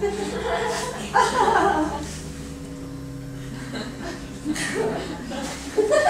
ハハハハ!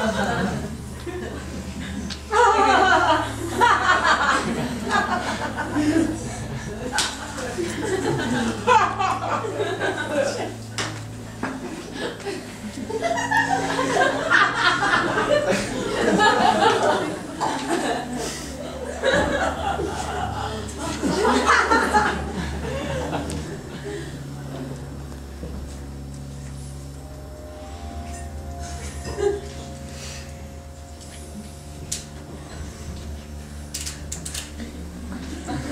Uh -huh.